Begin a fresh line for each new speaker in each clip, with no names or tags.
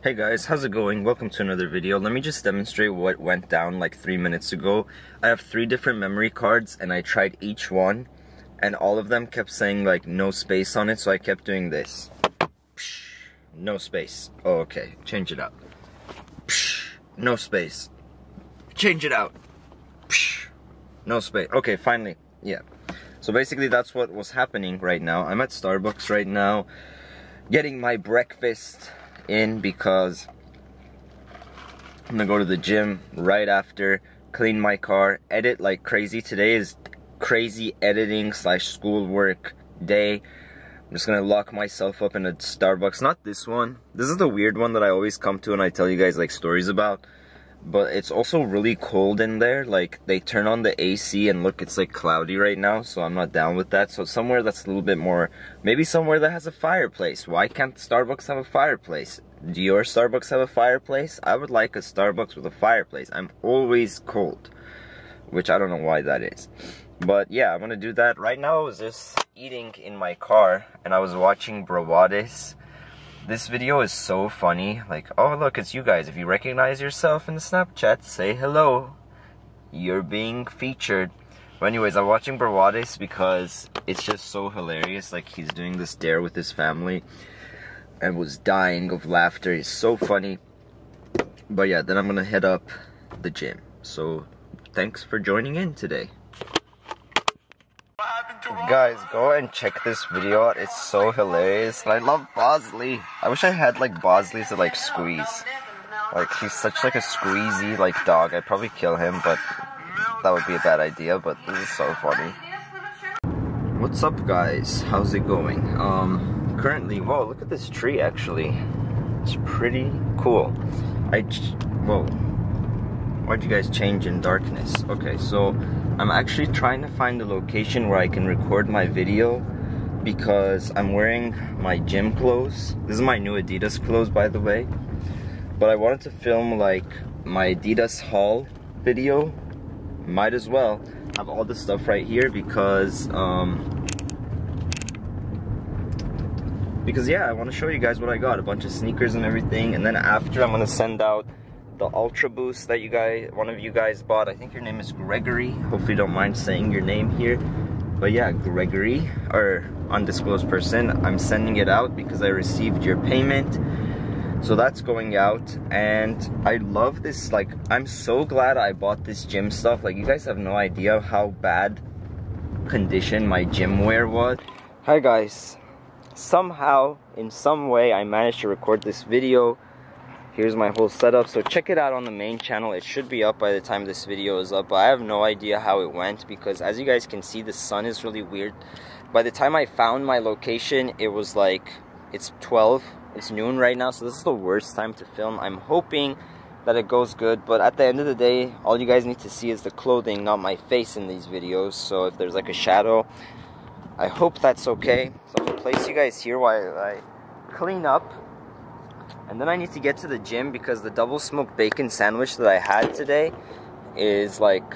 Hey guys, how's it going? Welcome to another video. Let me just demonstrate what went down like three minutes ago. I have three different memory cards and I tried each one and all of them kept saying like no space on it so I kept doing this. No space. Oh, okay. Change it up. No space. Change it out. No space. Okay, finally. Yeah. So basically that's what was happening right now. I'm at Starbucks right now getting my breakfast in because I'm gonna go to the gym right after, clean my car, edit like crazy. Today is crazy editing slash schoolwork day. I'm just gonna lock myself up in a Starbucks. Not this one. This is the weird one that I always come to and I tell you guys like stories about but it's also really cold in there. Like they turn on the AC and look it's like cloudy right now so I'm not down with that. So somewhere that's a little bit more maybe somewhere that has a fireplace. Why can't Starbucks have a fireplace? Do your Starbucks have a fireplace? I would like a Starbucks with a fireplace. I'm always cold which I don't know why that is. But yeah I'm gonna do that. Right now I was just eating in my car and I was watching Bravades this video is so funny. Like, oh look, it's you guys. If you recognize yourself in the Snapchat, say hello. You're being featured. But anyways, I'm watching Bravades because it's just so hilarious. Like, he's doing this dare with his family and was dying of laughter. He's so funny. But yeah, then I'm gonna head up the gym. So, thanks for joining in today. Guys, go and check this video out. It's so hilarious. I love Bosley. I wish I had like Bosley to like squeeze. Like he's such like a squeezy like dog. I'd probably kill him, but that would be a bad idea. But this is so funny. What's up, guys? How's it going? Um, currently, whoa, look at this tree. Actually, it's pretty cool. I whoa. Why'd you guys change in darkness? Okay, so I'm actually trying to find the location where I can record my video because I'm wearing my gym clothes. This is my new Adidas clothes, by the way. But I wanted to film like my Adidas haul video. Might as well have all the stuff right here because um, because yeah, I want to show you guys what I got. A bunch of sneakers and everything. And then after, I'm going to send out the Ultra Boost that you guys, one of you guys bought. I think your name is Gregory. Hopefully don't mind saying your name here. But yeah, Gregory, or undisclosed person, I'm sending it out because I received your payment. So that's going out and I love this, like, I'm so glad I bought this gym stuff. Like, you guys have no idea how bad condition my gym wear was. Hi guys, somehow, in some way, I managed to record this video here's my whole setup. So check it out on the main channel. It should be up by the time this video is up but I have no idea how it went because as you guys can see the sun is really weird. By the time I found my location it was like it's 12 it's noon right now so this is the worst time to film. I'm hoping that it goes good but at the end of the day all you guys need to see is the clothing not my face in these videos. So if there's like a shadow I hope that's okay. So I'm gonna place you guys here while I clean up and then I need to get to the gym because the double smoked bacon sandwich that I had today is like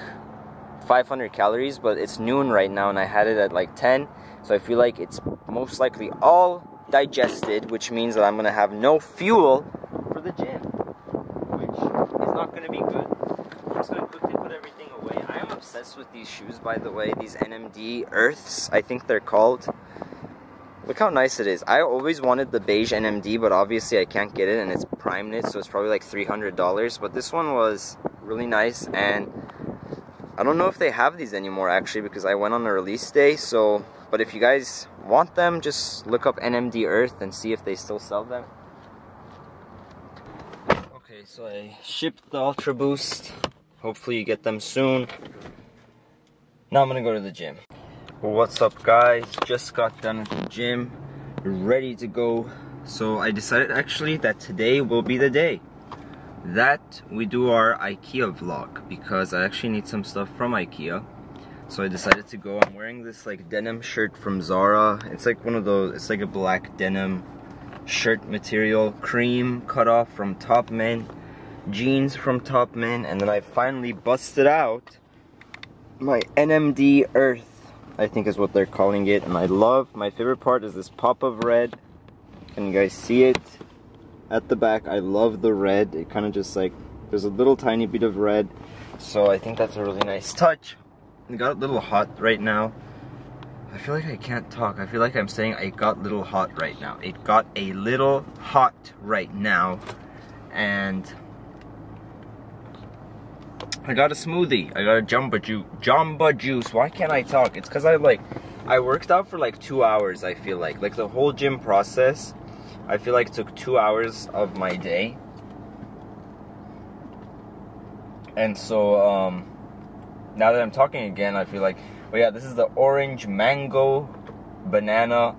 500 calories, but it's noon right now and I had it at like 10. So I feel like it's most likely all digested, which means that I'm gonna have no fuel for the gym, which is not gonna be good. I'm just gonna quickly put everything away. I am obsessed with these shoes, by the way, these NMD Earths, I think they're called. Look how nice it is. I always wanted the beige NMD, but obviously I can't get it, and it's prime knit, so it's probably like $300. But this one was really nice, and I don't know if they have these anymore, actually, because I went on a release day, so... But if you guys want them, just look up NMD Earth and see if they still sell them. Okay, so I shipped the Ultra Boost. Hopefully you get them soon. Now I'm gonna go to the gym. What's up guys? Just got done at the gym, ready to go. So I decided actually that today will be the day that we do our Ikea vlog because I actually need some stuff from Ikea. So I decided to go. I'm wearing this like denim shirt from Zara. It's like one of those, it's like a black denim shirt material, cream cut off from top Topman, jeans from top Topman, and then I finally busted out my NMD Earth I think is what they're calling it. And I love, my favorite part is this pop of red. Can you guys see it? At the back, I love the red. It kind of just like, there's a little tiny bit of red. So I think that's a really nice touch. It got a little hot right now. I feel like I can't talk. I feel like I'm saying it got a little hot right now. It got a little hot right now. And I got a smoothie. I got a Jamba Juice. Jamba Juice. Why can't I talk? It's because I like, I worked out for like two hours, I feel like. Like the whole gym process, I feel like took two hours of my day. And so, um, now that I'm talking again, I feel like, oh yeah, this is the orange mango banana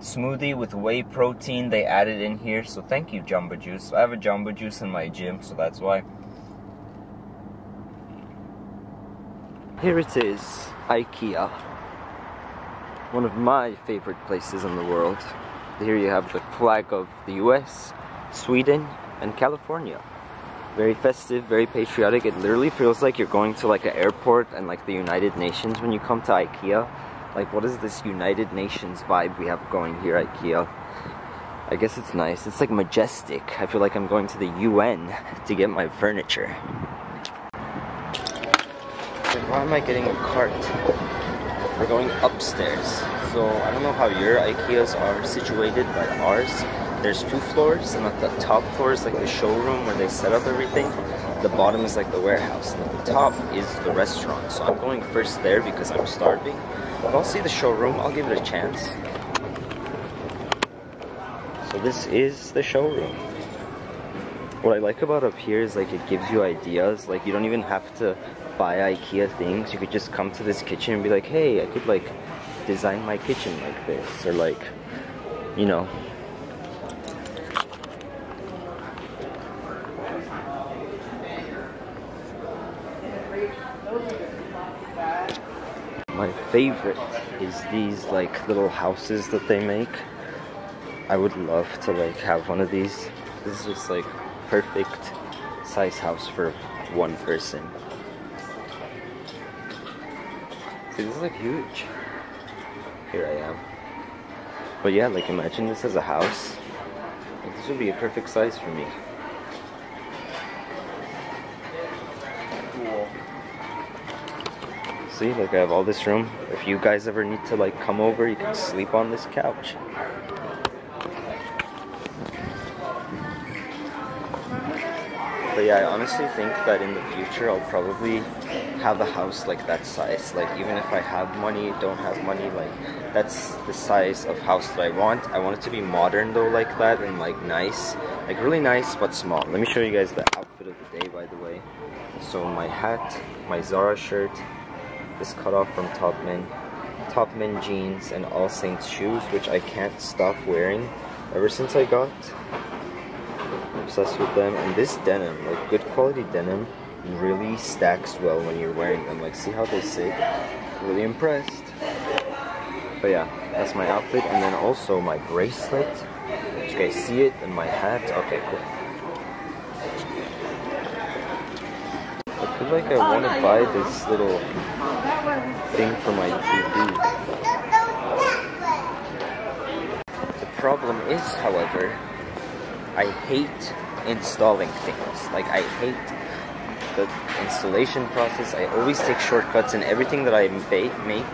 smoothie with whey protein they added in here. So thank you, Jamba Juice. I have a Jamba Juice in my gym, so that's why. Here it is, IKEA. One of my favorite places in the world. Here you have the flag of the US, Sweden, and California. Very festive, very patriotic. It literally feels like you're going to like an airport and like the United Nations when you come to IKEA. Like what is this United Nations vibe we have going here, IKEA? I guess it's nice. It's like majestic. I feel like I'm going to the UN to get my furniture. Why am I getting a cart? We're going upstairs. So I don't know how your IKEAs are situated, but ours, there's two floors, and at the top floor is like the showroom where they set up everything. The bottom is like the warehouse, and at the top is the restaurant. So I'm going first there because I'm starving. But I'll see the showroom, I'll give it a chance. So this is the showroom. What I like about up here is like it gives you ideas. Like you don't even have to buy IKEA things. You could just come to this kitchen and be like, hey, I could like design my kitchen like this. Or like, you know. My favorite is these like little houses that they make. I would love to like have one of these. This is just like perfect size house for one person. This is like huge. Here I am. But yeah, like imagine this as a house. Like, this would be a perfect size for me. Cool. See, like I have all this room. If you guys ever need to like come over, you can sleep on this couch. But yeah, I honestly think that in the future I'll probably have a house like that size. Like even if I have money, don't have money, like that's the size of house that I want. I want it to be modern though like that and like nice. Like really nice but small. Let me show you guys the outfit of the day by the way. So my hat, my Zara shirt, this cut off from Topman, Topman jeans and All Saints shoes which I can't stop wearing ever since I got obsessed with them. And this denim like good quality denim really stacks well when you're wearing them. Like see how they sit? Really impressed. But yeah that's my outfit. And then also my bracelet. You guys see it and my hat? Okay cool. I feel like I oh, want to buy this little thing for my TV the problem is however I hate installing things. Like I hate the installation process. I always take shortcuts and everything that I make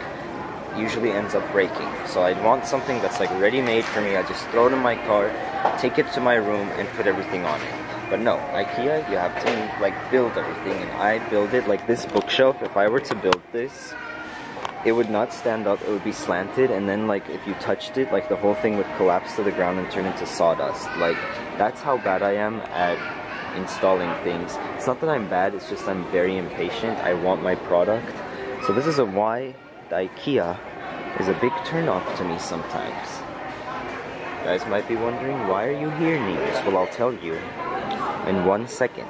usually ends up breaking. So I want something that's like ready made for me. I just throw it in my car, take it to my room and put everything on it. But no, IKEA, you have to like build everything and I build it like this bookshelf. If I were to build this, it would not stand up, it would be slanted, and then like if you touched it, like the whole thing would collapse to the ground and turn into sawdust. Like that's how bad I am at installing things. It's not that I'm bad, it's just I'm very impatient. I want my product. So this is a why the IKEA is a big turnoff to me sometimes. You guys might be wondering, why are you here, Neemz? Well, I'll tell you in one second.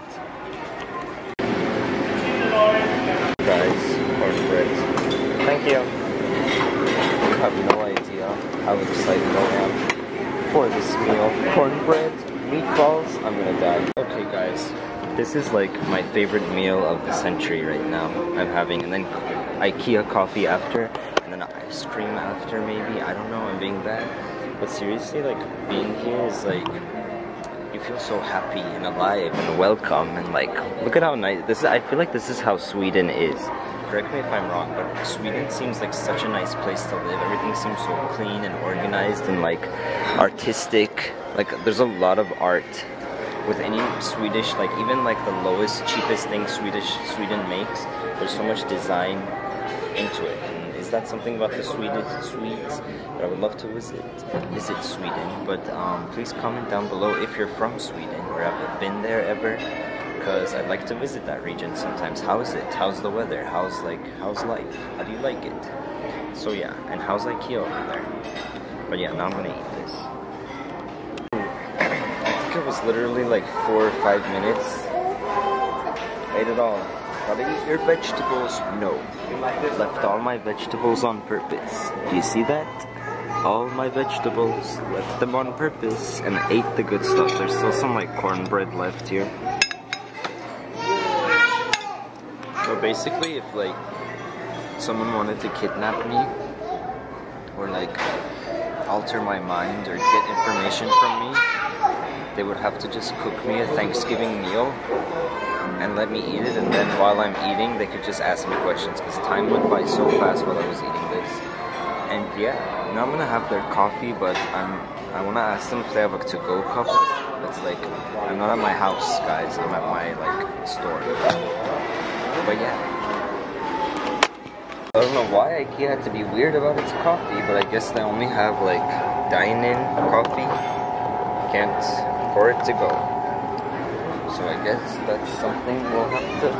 Guys, cornbread. Thank you. You have no idea how excited I am for this meal. Cornbread, meatballs, I'm gonna die. Okay guys, this is like my favorite meal of the century right now. I'm having, and then IKEA coffee after, and then ice cream after maybe. I don't know, I'm being bad. But seriously, like being here is like you feel so happy and alive and welcome and like look at how nice this is. I feel like this is how Sweden is. Correct me if I'm wrong, but Sweden seems like such a nice place to live. Everything seems so clean and organized and like artistic. Like there's a lot of art with any Swedish, like even like the lowest, cheapest thing Swedish Sweden makes, there's so much design into it. And is that something about the Swedish Swedes that I would love to visit? Visit Sweden, but um, please comment down below if you're from Sweden or have been there ever, because I'd like to visit that region sometimes. How is it? How's the weather? How's like how's life? How do you like it? So yeah, and how's IKEA over there? But yeah, now I'm gonna eat this was literally like four or five minutes. Ate it all. Gotta eat your vegetables. No. Left all my vegetables on purpose. Do you see that? All my vegetables. Left them on purpose and ate the good stuff. There's still some like cornbread left here. So basically if like someone wanted to kidnap me or like alter my mind or get information from me, they would have to just cook me a Thanksgiving meal and let me eat it and then while I'm eating they could just ask me questions because time went by so fast while I was eating this. And yeah now I'm gonna have their coffee but I'm I want to ask them if they have a to-go cup that's like I'm not at my house guys I'm at my like store. But yeah. I don't know why IKEA had to be weird about its coffee but I guess they only have like dine-in coffee. Can't for it to go. So I guess that's something we'll have to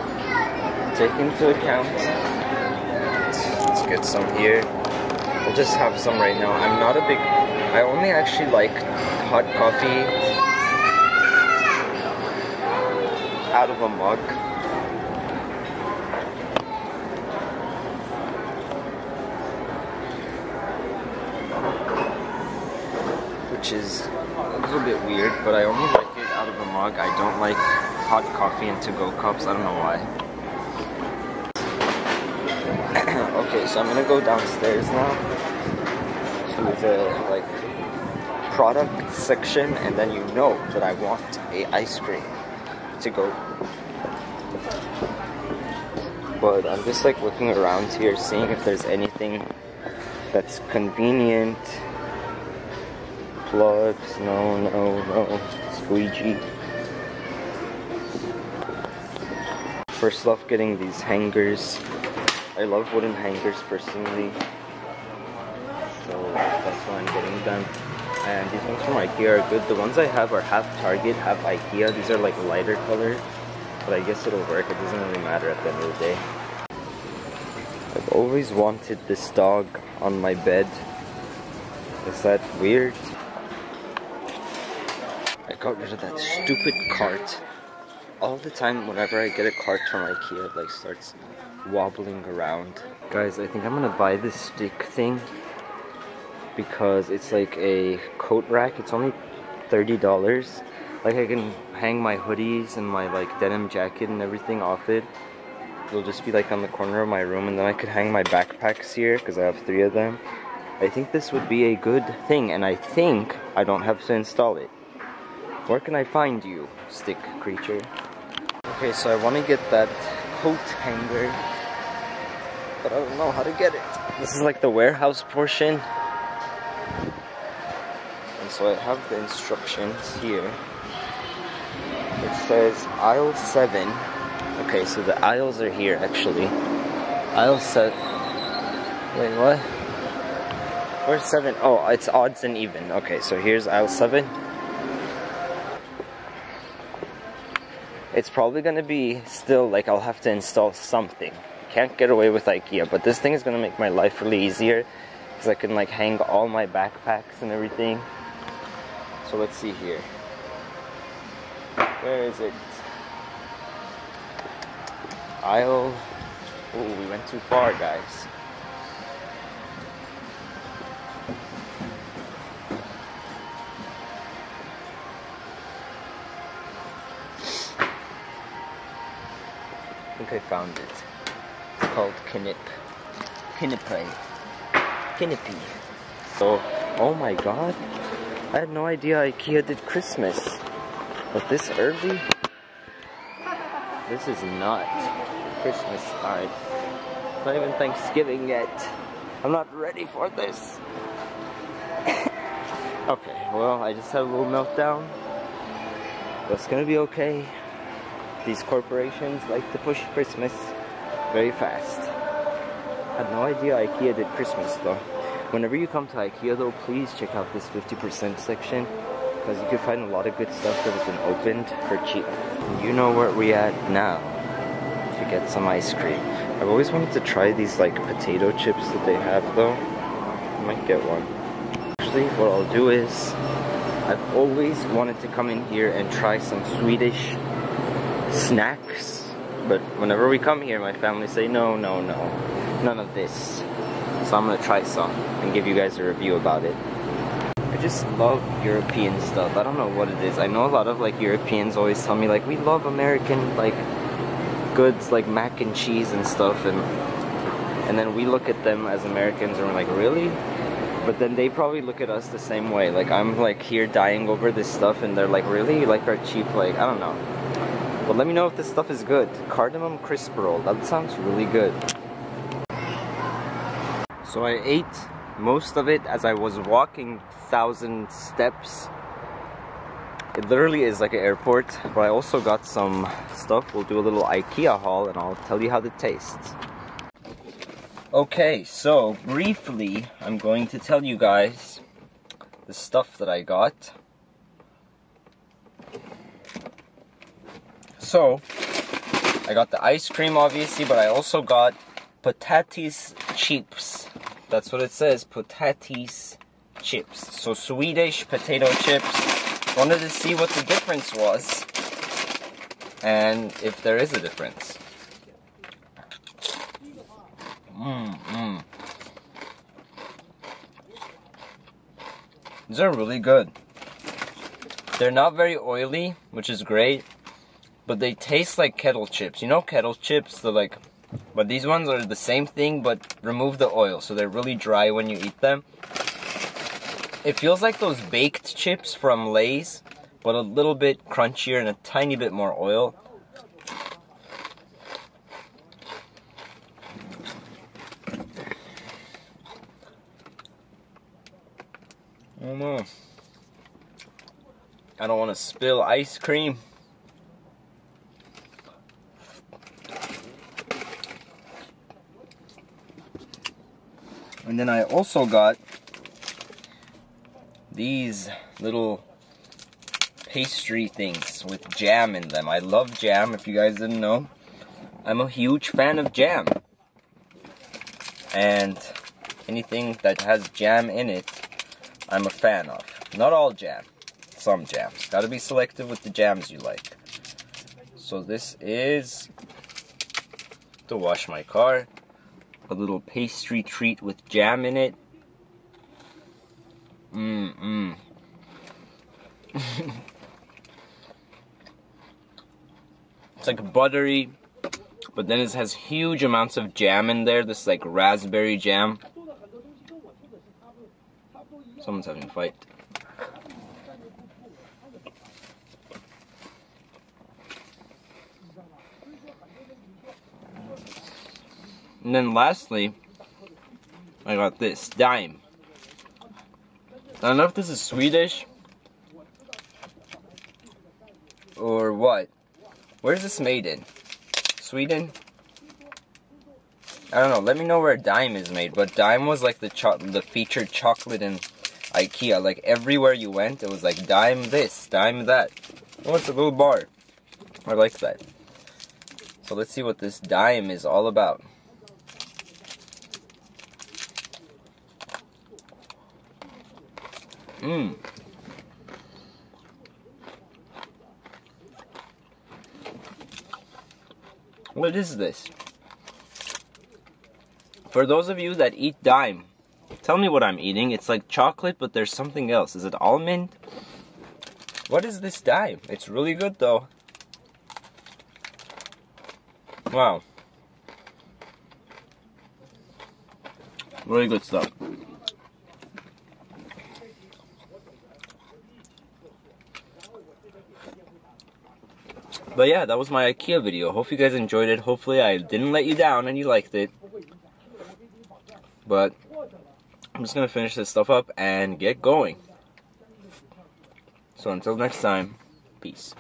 take into account. Let's get some here. We'll just have some right now. I'm not a big, I only actually like hot coffee out of a mug. Which is a bit weird, but I only like it out of a mug. I don't like hot coffee in to-go cups. I don't know why. okay, so I'm gonna go downstairs now to the like product section, and then you know that I want a ice cream to go. But I'm just like looking around here, seeing if there's anything that's convenient plugs. No, no, no. Squeegee. First off, getting these hangers. I love wooden hangers personally. So that's why I'm getting them. And these ones from Ikea are good. The ones I have are half Target, half Ikea. These are like lighter colors. But I guess it'll work. It doesn't really matter at the end of the day. I've always wanted this dog on my bed. Is that weird? Got rid of that stupid cart. All the time, whenever I get a cart from Ikea, it like starts wobbling around. Guys, I think I'm gonna buy this stick thing because it's like a coat rack. It's only $30. Like I can hang my hoodies and my like denim jacket and everything off it. It'll just be like on the corner of my room and then I could hang my backpacks here because I have three of them. I think this would be a good thing and I think I don't have to install it. Where can I find you, stick creature? Okay, so I want to get that coat hanger, but I don't know how to get it. This is like the warehouse portion. And so I have the instructions here. It says aisle 7. Okay, so the aisles are here actually. Aisle 7. Wait, what? Where's 7? Oh, it's odds and even. Okay, so here's aisle 7. It's probably going to be still like I'll have to install something. Can't get away with IKEA, but this thing is going to make my life really easier because I can like hang all my backpacks and everything. So let's see here. Where is it? Aisle. Oh, we went too far, guys. Found it. It's called Knip. Canapé. Canopy. So, oh my god. I had no idea IKEA did Christmas. But this early? This is not Christmas time. It's not even Thanksgiving yet. I'm not ready for this. okay, well, I just had a little meltdown. But it's gonna be okay. These corporations like to push Christmas very fast. I had no idea IKEA did Christmas though. Whenever you come to IKEA though, please check out this 50% section because you can find a lot of good stuff that has been opened for cheap. You know where we at now to get some ice cream. I've always wanted to try these like potato chips that they have though. I might get one. Actually, what I'll do is I've always wanted to come in here and try some Swedish snacks. But whenever we come here, my family say, no, no, no, none of this. So I'm gonna try some and give you guys a review about it. I just love European stuff. I don't know what it is. I know a lot of like Europeans always tell me like we love American like goods like mac and cheese and stuff and and then we look at them as Americans and we're like, really? But then they probably look at us the same way. Like I'm like here dying over this stuff and they're like, really? You like our cheap like I don't know. But let me know if this stuff is good. Cardamom crisp roll. That sounds really good. So I ate most of it as I was walking thousand steps. It literally is like an airport, but I also got some stuff. We'll do a little IKEA haul and I'll tell you how it tastes. Okay, so briefly, I'm going to tell you guys the stuff that I got. So, I got the ice cream obviously, but I also got patatis chips. That's what it says, patatis chips. So Swedish potato chips. Wanted to see what the difference was and if there is a difference. Mmm, mmm. These are really good. They're not very oily, which is great, but they taste like kettle chips. You know kettle chips, they're like but these ones are the same thing, but remove the oil, so they're really dry when you eat them. It feels like those baked chips from Lay's, but a little bit crunchier and a tiny bit more oil. Oh no. I don't want to spill ice cream. And then I also got these little pastry things with jam in them. I love jam, if you guys didn't know. I'm a huge fan of jam. And anything that has jam in it, I'm a fan of. Not all jam, some jams. Gotta be selective with the jams you like. So this is to wash my car a little pastry treat with jam in it. Mmm, it's like buttery, but then it has huge amounts of jam in there. This like raspberry jam. Someone's having a fight. And then lastly, I got this Daim. I don't know if this is Swedish or what. Where's this made in? Sweden? I don't know. Let me know where Daim is made. But Daim was like the the featured chocolate in IKEA. Like everywhere you went, it was like Daim this, Daim that. Oh, it's a little bar. I like that. So let's see what this Daim is all about. Mmm. What is this? For those of you that eat Daim, tell me what I'm eating. It's like chocolate, but there's something else. Is it almond? What is this Daim? It's really good though. Wow. Really good stuff. But yeah, that was my IKEA video. Hope you guys enjoyed it. Hopefully I didn't let you down and you liked it. But I'm just going to finish this stuff up and get going. So until next time, peace.